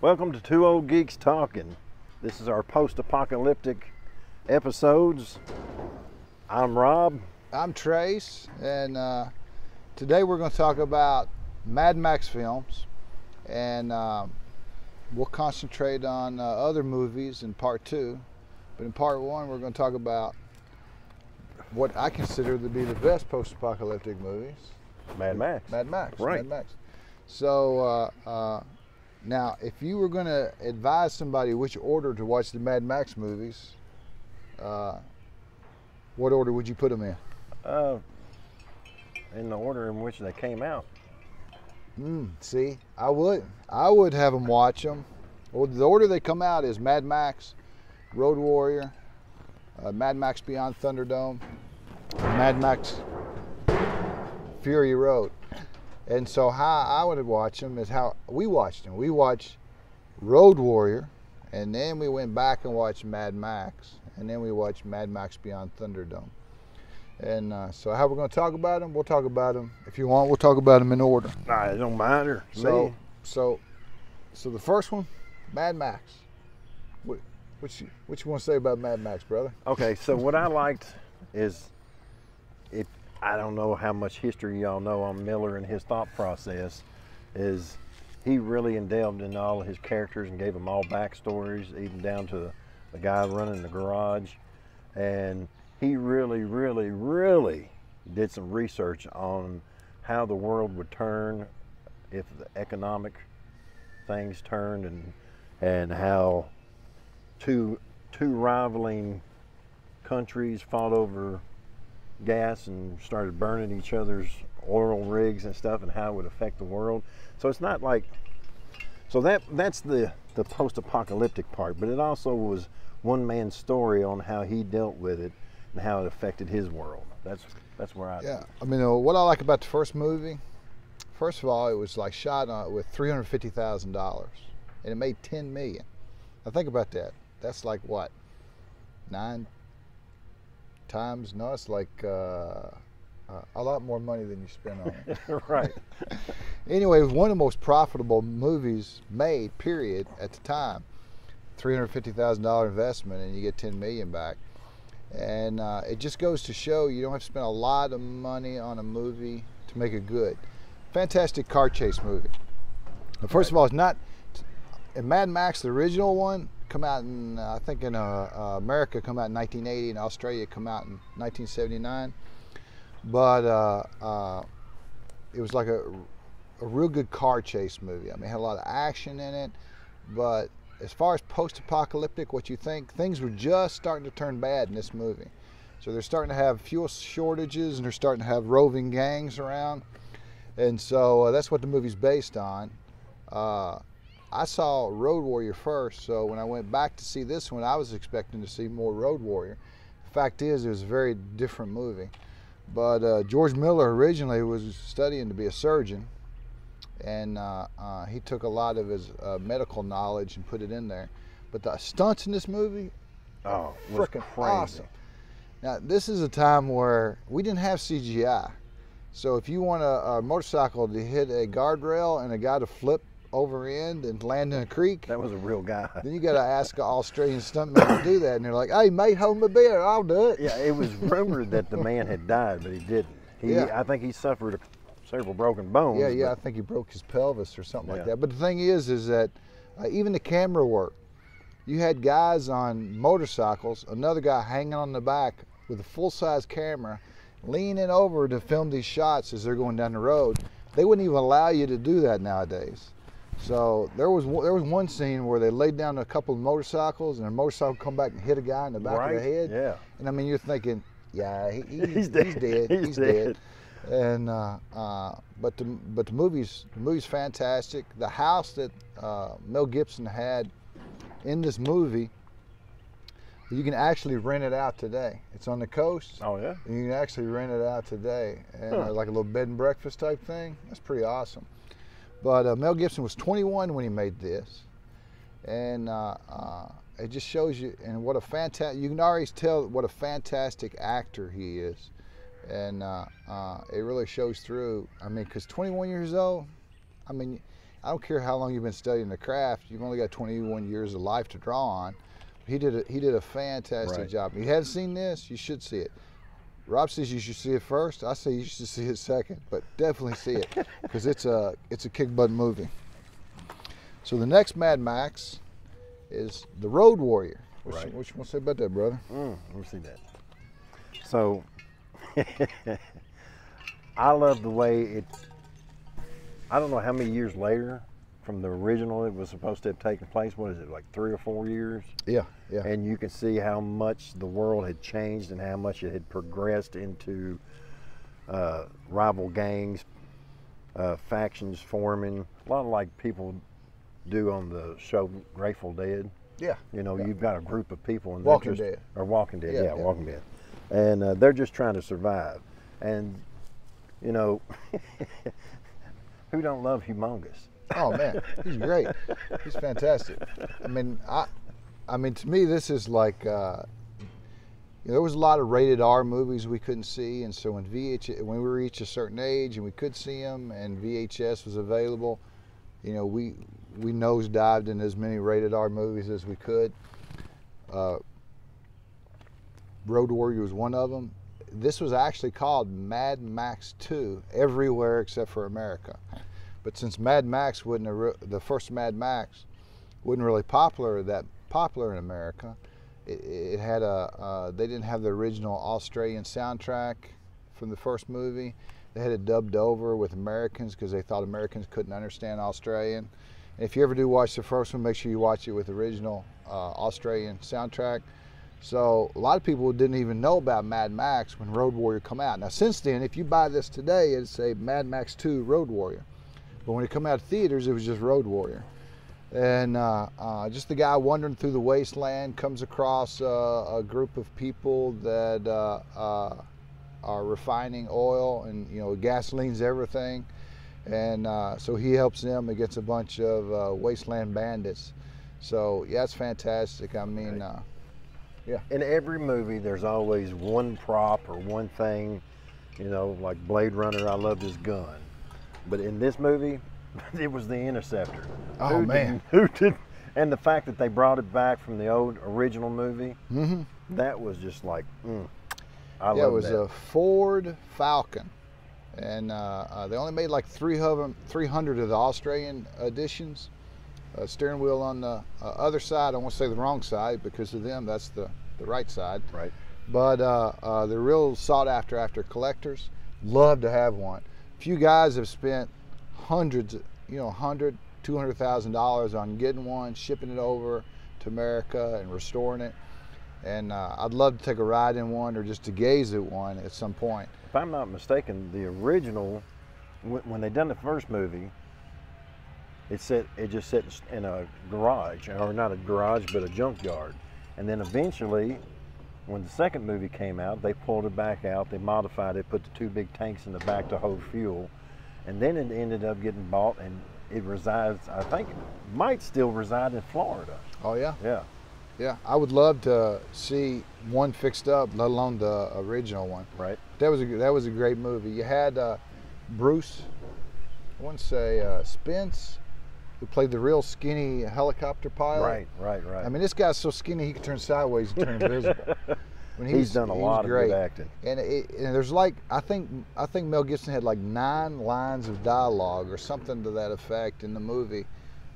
Welcome to Two Old Geeks Talking. This is our post apocalyptic episodes. I'm Rob. I'm Trace, and uh, today we're going to talk about Mad Max films, and um, we'll concentrate on uh, other movies in part two. But in part one, we're going to talk about what I consider to be the best post apocalyptic movies Mad Max. Mad Max. Right. Mad Max. So, uh, uh, now, if you were going to advise somebody which order to watch the Mad Max movies, uh, what order would you put them in? Uh, in the order in which they came out. Mm, see, I would, I would have them watch them. Well, the order they come out is Mad Max, Road Warrior, uh, Mad Max Beyond Thunderdome, Mad Max Fury Road. And so how I would watch them is how we watched them. We watched Road Warrior, and then we went back and watched Mad Max, and then we watched Mad Max Beyond Thunderdome. And uh, so how we're going to talk about them? We'll talk about them. If you want, we'll talk about them in order. Nah, it don't matter. So, Me. so, so the first one, Mad Max. What, what you, what you want to say about Mad Max, brother? Okay, so what I liked is if I don't know how much history y'all know on Miller and his thought process is he really delved into all of his characters and gave them all backstories, even down to the guy running the garage. And he really, really, really did some research on how the world would turn if the economic things turned and and how two two rivaling countries fought over gas and started burning each other's oil rigs and stuff and how it would affect the world. So it's not like so that that's the the post-apocalyptic part, but it also was one man's story on how he dealt with it and how it affected his world. That's that's where I Yeah, I mean, uh, what I like about the first movie, first of all, it was like shot on, with three hundred fifty thousand dollars, and it made ten million. Now think about that. That's like what, nine times? No, it's like uh, uh, a lot more money than you spend on it. right. anyway, it was one of the most profitable movies made, period, at the time. $350,000 investment and you get 10 million back. And uh, it just goes to show you don't have to spend a lot of money on a movie to make it good. Fantastic car chase movie. But first of all, it's not. In Mad Max, the original one, come out in uh, I think in uh, uh, America come out in 1980, and Australia come out in 1979. But uh, uh, it was like a a real good car chase movie. I mean, it had a lot of action in it, but as far as post-apocalyptic, what you think, things were just starting to turn bad in this movie. So they're starting to have fuel shortages, and they're starting to have roving gangs around, and so uh, that's what the movie's based on. Uh, I saw Road Warrior first, so when I went back to see this one, I was expecting to see more Road Warrior. The fact is, it was a very different movie. But uh, George Miller originally was studying to be a surgeon, and uh, uh, he took a lot of his uh, medical knowledge and put it in there. But the stunts in this movie, Oh, freaking awesome. Now this is a time where we didn't have CGI, so if you want a, a motorcycle to hit a guardrail and a guy to flip over end and land in a creek, That was a real guy. then you got to ask an Australian stuntman to do that, and they're like, "Hey, mate, hold my beer, I'll do it." Yeah, it was rumored that the man had died, but he didn't. He, Yeah. I think he suffered several broken bones. Yeah, yeah, I think he broke his pelvis or something like that. But the thing is, is that uh, even the camera work, you had guys on motorcycles, another guy hanging on the back with a full-size camera, leaning over to film these shots as they're going down the road. They wouldn't even allow you to do that nowadays. So there was one- there was one scene where they laid down a couple of motorcycles, and a motorcycle come back and hit a guy in the back right? of the head. Yeah. And I mean, you're thinking, yeah, he, he- He's dead. He's dead. He's He's dead. dead. And uh, uh, but the but the movie's the movie's fantastic. The house that uh, Mel Gibson had in this movie, you can actually rent it out today. It's on the coast. Oh yeah. and You can actually rent it out today, and Huh. uh, like a little bed and breakfast type thing. That's pretty awesome. But uh, Mel Gibson was 21 when he made this, and uh, uh, it just shows you and what a fantastic. You can already tell what a fantastic actor he is, and uh, uh, it really shows through. I mean, because 21 years old, I mean, I don't care how long you've been studying the craft. You've only got 21 years of life to draw on. He did a, he did a fantastic Right. job. If you haven't seen this, you should see it. Rob says you should see it first. I say you should see it second, but definitely see it because it's a it's a kick butt movie. So the next Mad Max is the Road Warrior. What Right. you, what you want to say about that, brother? Mm, let me see that. So, I love the way it. I don't know how many years later from the original it was supposed to have taken place. What is it, like three or four years? Yeah, yeah. And you can see how much the world had changed and how much it had progressed into uh, rival gangs, uh, factions forming. A lot of like people do on the show Grateful Dead. Yeah. You know, Yeah. you've got a group of people and they're Walking just, Dead. or Walking Dead, Yeah, yeah, yeah. Walking Dead, and uh, they're just trying to survive. And you know, who don't love Humungus? Oh man, he's great. He's fantastic. I mean, I, I mean, to me, this is like, uh, you know, there was a lot of rated R movies we couldn't see, and so when VH, when we reached a certain age and we could see them, and VHS was available, you know, we we nosedived in as many rated R movies as we could. Uh, Road Warrior was one of them. This was actually called Mad Max 2 everywhere except for America. But since Mad Max wouldn't the first Mad Max wasn't really popular that popular in America, it, it had a uh, they didn't have the original Australian soundtrack from the first movie. They had it dubbed over with Americans because they thought Americans couldn't understand Australian. And if you ever do watch the first one, make sure you watch it with the original uh, Australian soundtrack. So a lot of people didn't even know about Mad Max when Road Warrior come out. Now since then, if you buy this today, it's a Mad Max 2 Road Warrior. But when it come out of theaters, it was just Road Warrior. And uh, uh, just the guy wandering through the wasteland comes across uh, a group of people that uh, uh, are refining oil and you know gasoline's everything, and uh, so he helps them against a bunch of uh, wasteland bandits. So yeah, it's fantastic. I mean, uh, in every movie there's always one prop or one thing you know like blade runner i love his gun but in this movie it was the interceptor Oh, who man. did, who did and the fact that they brought it back from the old original movie mhm. that was just like mm, i yeah, love it was that a Ford Falcon, and uh, uh, they only made like 300, 300 of the Australian editions. Uh, steering wheel on the uh, other side. I won't say the wrong side because of them. That's the, the right side. right But uh, uh, they're real sought after after collectors. Love to have one. Few guys have spent hundreds, you know, hundred, two hundred thousand dollars on getting one, shipping it over to America, and restoring it. And uh, I'd love to take a ride in one or just to gaze at one at some point. if i'm not mistaken the original when they done the first movie it set it just sits in a garage or not a garage but a junkyard and then eventually when the second movie came out they pulled it back out they modified it put the two big tanks in the back to hold fuel and then it ended up getting bought and it resides i think might still reside in florida Oh yeah, yeah yeah. I would love to see one fixed up, let alone the original one. right That was a that was a great movie. You had uh, Bruce, I want to say uh, Spence, who played the real skinny helicopter pilot. right right right I mean, this guy's so skinny he could turn sideways and turn invisible. When he he's was- done a lot of great. good acting And, it, and there's like I think I think Mel Gibson had like nine lines of dialogue or something to that effect in the movie,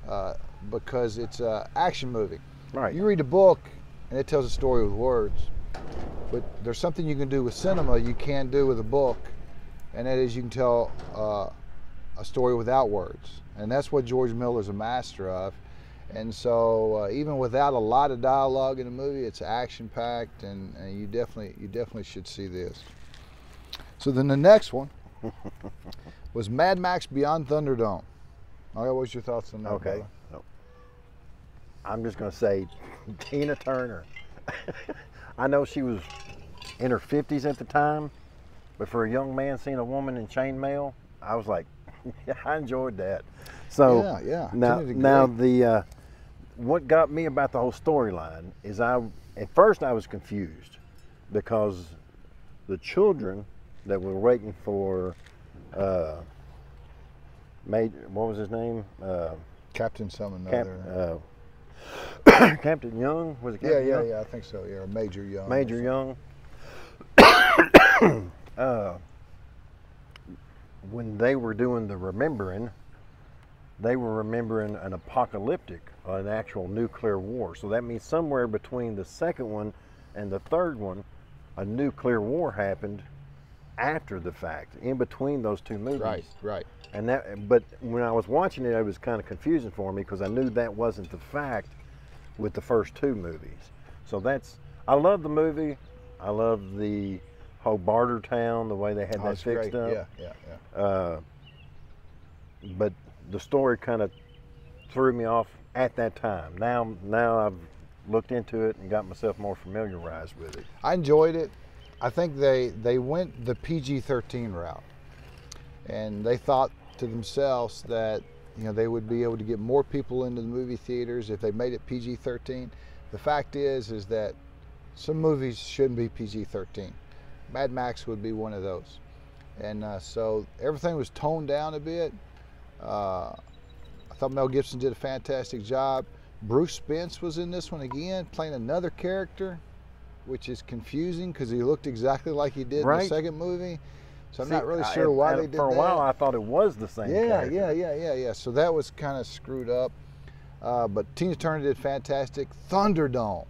uh, because it's a action movie. right You read a book and it tells a story with words, but there's something you can do with cinema you can't do with a book, and that is you can tell uh, a story without words, and that's what George Miller's a master of. And so, uh, even without a lot of dialogue in the movie, it's action packed, and, and you definitely you definitely should see this. So then the next one was Mad Max Beyond Thunderdome. Okay, what's your thoughts on that? Okay. I'm just going to say Tina Turner. I know she was in her 50s at the time, but for a young man seeing a woman in chainmail, I was like, I enjoyed that. So Yeah, yeah. now, now the uh, what got me about the whole storyline is I at first I was confused because the children that were waiting for uh, Major, what was his name? Uh, Captain some Cap, another. uh, Captain Young was it? yeah, Captain yeah, Young? yeah. I think so. Yeah, Major Young. Major Young. uh, when they were doing the remembering, they were remembering an apocalyptic, an actual nuclear war. So that means somewhere between the second one and the third one, a nuclear war happened after the fact, in between those two movies. Right, right. And that, but when I was watching it, it was kind of confusing for me because I knew that wasn't the fact with the first two movies. So that's, I love the movie. I love the whole Barter Town, the way they had Oh, that fixed great. up. Yeah, yeah, yeah. Uh, but the story kind of threw me off at that time. Now, now I've looked into it and got myself more familiarized with it. I enjoyed it. I think they they went the PG-13 route, and they thought to themselves that you know they would be able to get more people into the movie theaters if they made it PG-13. The fact is, is that some movies shouldn't be PG-13. Mad Max would be one of those, and uh, so everything was toned down a bit. Uh, I thought Mel Gibson did a fantastic job. Bruce Spence was in this one again, playing another character which is confusing because he looked exactly like he did in the second movie. So I'm See, not really sure and- why they did For a while, I thought it was the same. yeah, character. yeah, yeah, yeah, yeah. So that was kind of screwed up. Uh, but Tina Turner did fantastic. Thunderdome,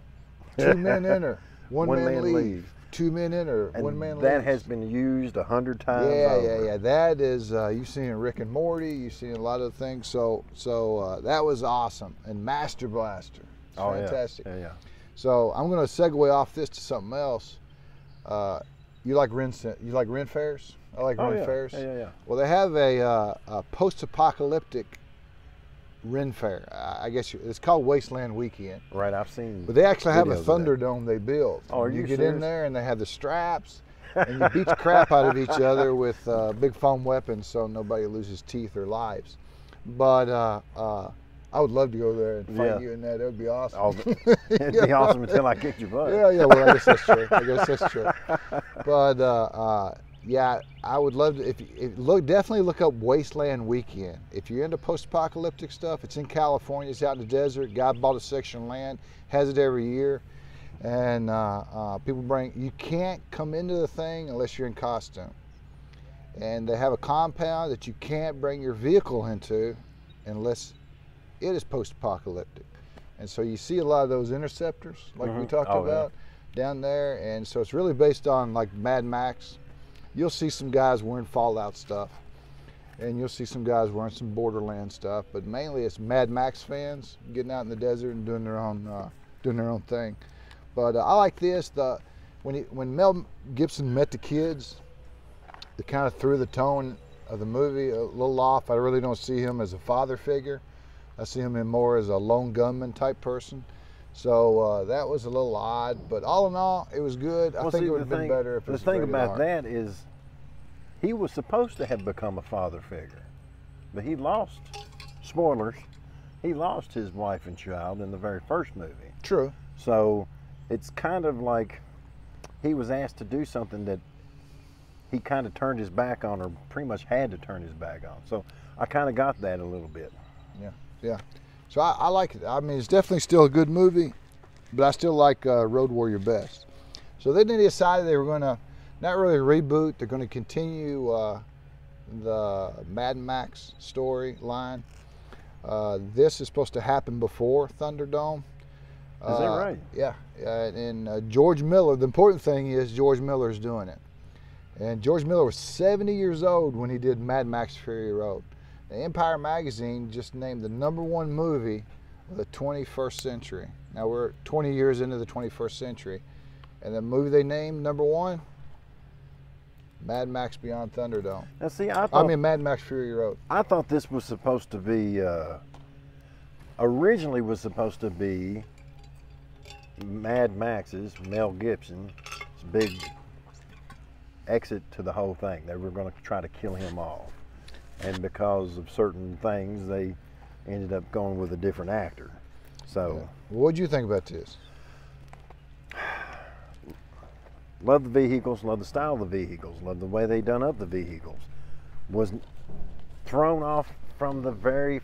two men enter, one, One man, man leave. leave. Two men enter, And one man that has been used a hundred times. yeah, over. yeah, yeah. That is uh, you've seen in Rick and Morty. You've seen a lot of things. So, so uh, that was awesome. And Master Blaster, It's Oh, yeah. fantastic. Yeah, yeah. So I'm going to segue off this to something else. Uh, you like Ren? You like Ren fairs? I like Oh, Ren yeah. fairs. Yeah, yeah, yeah. Well, they have a, uh, a post-apocalyptic Ren fair. I guess you, it's called Wasteland Weekend. Right, I've seen. But they actually have a videos of that. Thunderdome they built. Oh, are you, you get in there and they have the straps, and you beat the crap out of each other with uh, big foam weapons so nobody loses teeth or lives. But uh, uh, I would love to go there and fight Yeah. you in that. That would be awesome. It'd be awesome until I kick your butt. Yeah, yeah. Well, I guess that's true. I guess that's true. But uh, uh, yeah, I would love to. If, if look, definitely look up Wasteland Weekend. If you're into post-apocalyptic stuff, it's in California. It's out in the desert. God bought a section of land, has it every year, and uh, uh, people bring. You can't come into the thing unless you're in costume. And they have a compound that you can't bring your vehicle into unless it is post-apocalyptic. And so you see a lot of those interceptors, like we Mhm. talked Oh, yeah. about, down there. And so it's really based on like Mad Max. You'll see some guys wearing Fallout stuff, and you'll see some guys wearing some Borderland stuff. But mainly it's Mad Max fans getting out in the desert and doing their own uh, doing their own thing. But uh, I like this. The when he, when Mel Gibson met the kids, it kind of threw the tone of the movie a little off. I really don't see him as a father figure. I see him in more as a lone gunman type person. So uh, that was a little odd, but all in all, it was good. I think see, it would have been better if it The thing about that is, he was supposed to have become a father figure, but he lost. Spoilers. He lost his wife and child in the very first movie. True. So it's kind of like he was asked to do something that he kind of turned his back on, or pretty much had to turn his back on. So I kind of got that a little bit. Yeah. Yeah. So I, I like it. I mean, it's definitely still a good movie, but I still like uh, Road Warrior best. So then they decided they were going to not really reboot. They're going to continue uh, the Mad Max storyline. Uh, this is supposed to happen before Thunderdome. Is that Uh, right? Yeah. Uh, and uh, George Miller. The important thing is George Miller is doing it. And George Miller was 70 years old when he did Mad Max Fury Road. The Empire magazine just named the number one movie of the 21st century. Now we're 20 years into the 21st century, and the movie they named number one, Mad Max Beyond Thunderdome. Now, see, I thought I mean Mad Max Fury Road. I thought this was supposed to be uh, originally was supposed to be Mad Max's Mel Gibson's big exit to the whole thing. They were going to try to kill him off, and because of certain things, they ended up going with a different actor. So, What do you think about this? love the vehicles, love the style of the vehicles, love the way they done up the vehicles. Was thrown off from the very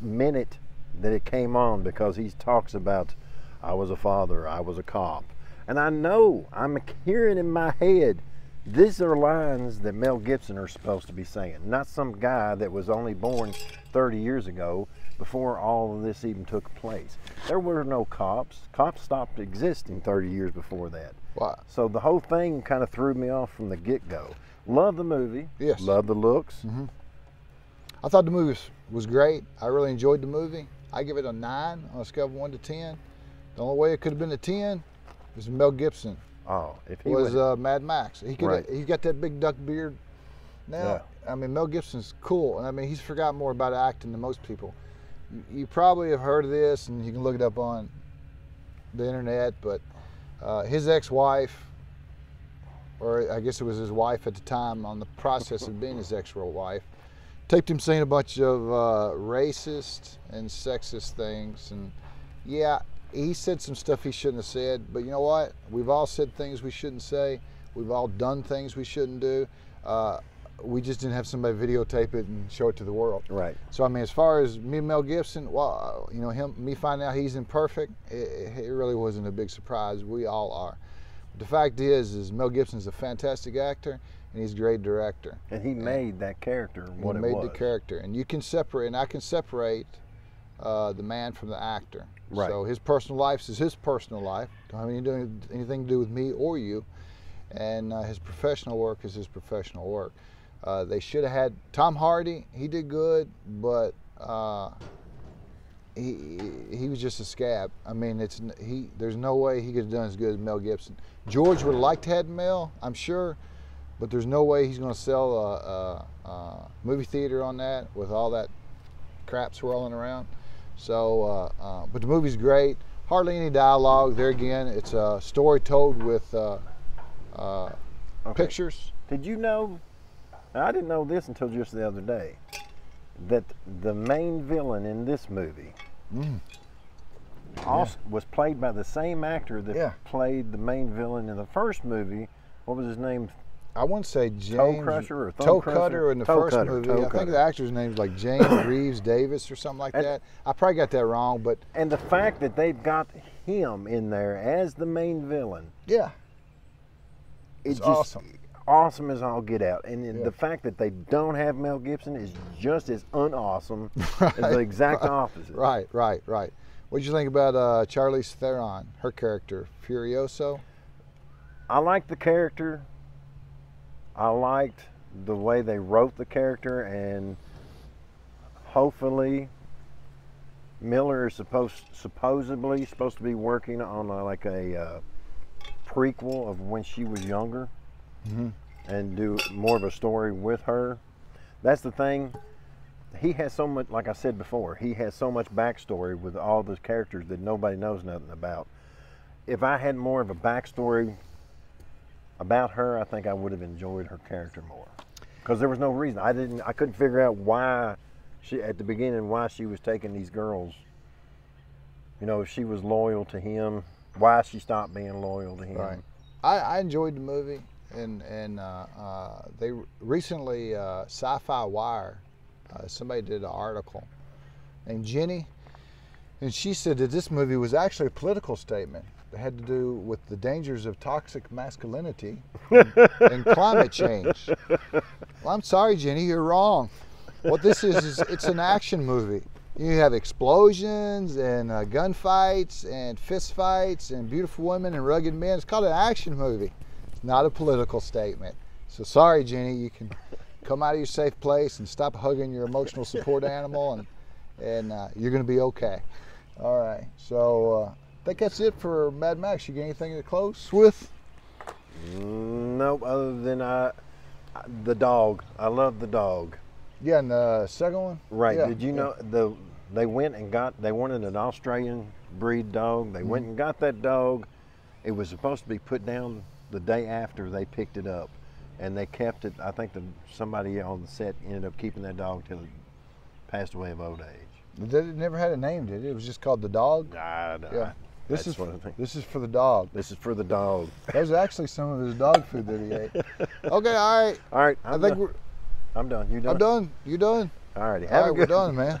minute that it came on because he talks about I was a father, I was a cop. And I know, I'm hearing in my head, these are lines that Mel Gibson are supposed to be saying, not some guy that was only born 30 years ago before all of this even took place. There were no cops. Cops stopped existing 30 years before that. Wow. So the whole thing kind of threw me off from the get go. Love the movie. Yes. Love the looks. Mm -hmm. I thought the movie was, was great. I really enjoyed the movie. I give it a nine on a scale of one to ten. The only way it could have been a ten is Mel Gibson Oh, if he was uh, Mad Max. He could Right. he's got that big duck beard. Now, I mean Mel Gibson's cool, and I mean he's forgot more about acting than most people. You, you probably have heard of this, and you can look it up on the internet. But uh, his ex-wife, or I guess it was his wife at the time, on the process of being his ex-wife, taped him saying a bunch of uh, racist and sexist things, and yeah, he said some stuff he shouldn't have said. But you know what? We've all said things we shouldn't say. We've all done things we shouldn't do. Uh, we just didn't have somebody videotape it and show it to the world. right. So I mean, as far as me and Mel Gibson, well, you know, him, me finding out he's imperfect, it, it really wasn't a big surprise. We all are. The fact is, is Mel Gibson's a fantastic actor and he's a great director. And he made that character what he made was. the character, and you can separate, and I can separate uh, the man from the actor. Right. So his personal life is his personal life. Don't have any doing anything to do with me or you, and uh, his professional work is his professional work. Uh, they should have had Tom Hardy. He did good, but uh, he he was just a scab. I mean, it's he. There's no way he could have done as good as Mel Gibson. George would have liked to have Mel, I'm sure, but there's no way he's going to sell a, a, a movie theater on that with all that crap swirling around. So, uh, uh, but the movie's great. Hardly any dialogue. There again, it's a story told with uh, uh, Okay. pictures. Did you know? I didn't know this until just the other day. That the main villain in this movie Mm. also was played by the same actor that Yeah. played the main villain in the first movie. What was his name? I wouldn't say James Toe Crusher or Toe Crusher? Cutter in the Toe first Cutter, movie. I think Cutter. the actor's name's like James Reeves Davis or something like And- that. I probably got that wrong, but And the fact that they've got him in there as the main villain, yeah, it's It's just awesome. Awesome as all get out, and Yeah. the fact that they don't have Mel Gibson is just as unawesome as the exact opposite. right, right, right. What'd you think about uh, Charlize Theron, her character, Furioso? I like the character. I liked the way they wrote the character, and hopefully, Miller is supposed supposedly supposed to be working on a, like a uh, prequel of when she was younger, Mhm. and do more of a story with her. That's the thing. He has so much, like I said before, he has so much backstory with all those characters that nobody knows nothing about. If I had more of a backstory about her, I think I would have enjoyed her character more. Because there was no reason. I didn't. I couldn't figure out why she at the beginning why she was taking these girls. You know, if she was loyal to him, why she stopped being loyal to him. Right. I, I enjoyed the movie, and and uh, uh, they recently uh, Sci-Fi Wire, uh, somebody did an article named Jenny, and she said that this movie was actually a political statement had to do with the dangers of toxic masculinity and, and climate change. Well, I'm sorry, Jenny, you're wrong. What this is is it's an action movie. You have explosions and uh, gunfights and fistfights and beautiful women and rugged men. It's called an action movie. It's not a political statement. So sorry, Jenny. You can come out of your safe place and stop hugging your emotional support animal, and and uh, you're going to be okay. All right. So uh, think that's it for Mad Max. You got anything to close with? Nope. Other than I, the dog. I love the dog. Yeah, and the second one. Right. Yeah, Did you know the they went and got they wanted an Australian breed dog. They went Mm-hmm. and got that dog. It was supposed to be put down the day after they picked it up, and they kept it. I think the somebody on the set ended up keeping that dog till it passed away of old age. It never had a name, did it? It was just called the dog. I, Yeah. This That's is what I think. this is for the dog. This is for the dog. That was actually some of his dog food that he ate. Okay, all right. All right. i think done. we're, I'm done. You done? I'm done. You done? All righty. All right, we're done, man.